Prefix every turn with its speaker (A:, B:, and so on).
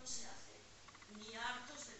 A: no se hace, ni hartos de